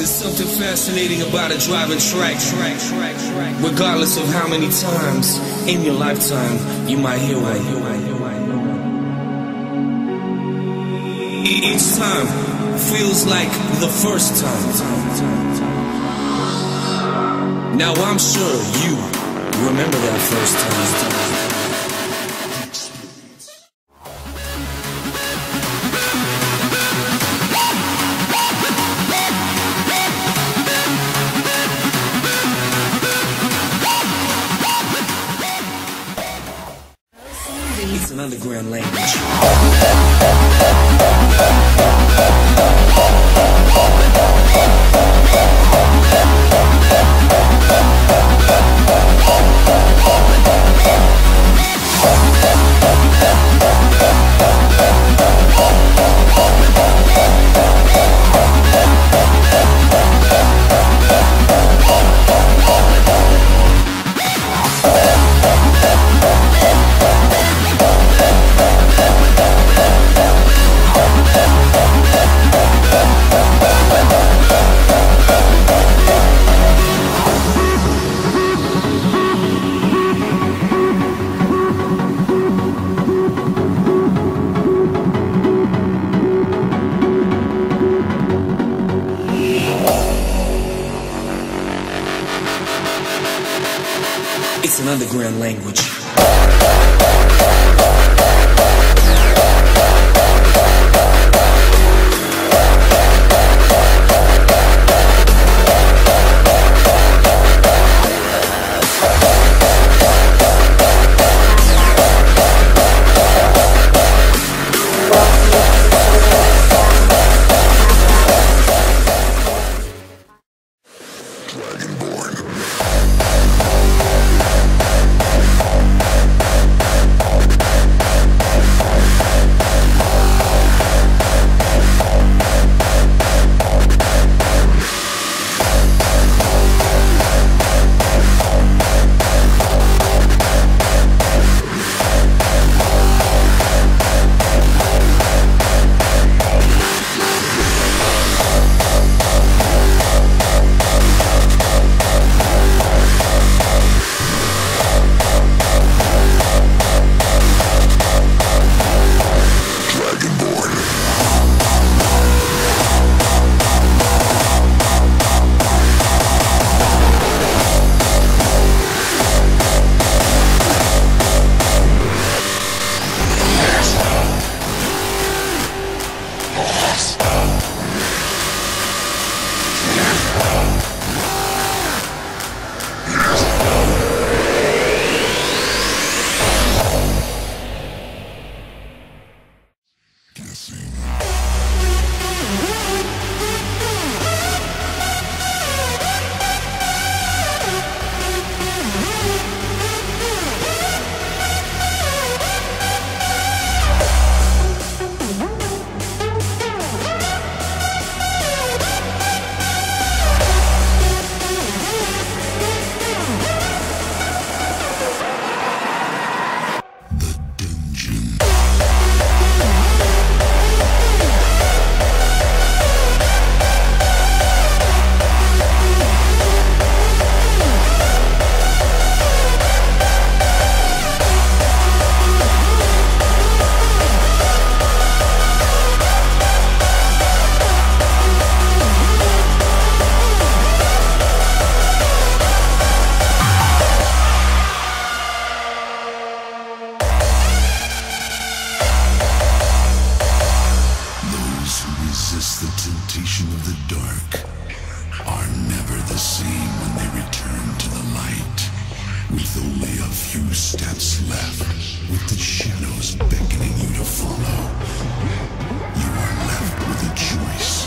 There's something fascinating about a driving track, regardless of how many times in your lifetime you might hear one. Each time feels like the first time. Now I'm sure you remember that first time. An underground language. An language. steps left, with the shadows beckoning you to follow, you are left with a choice.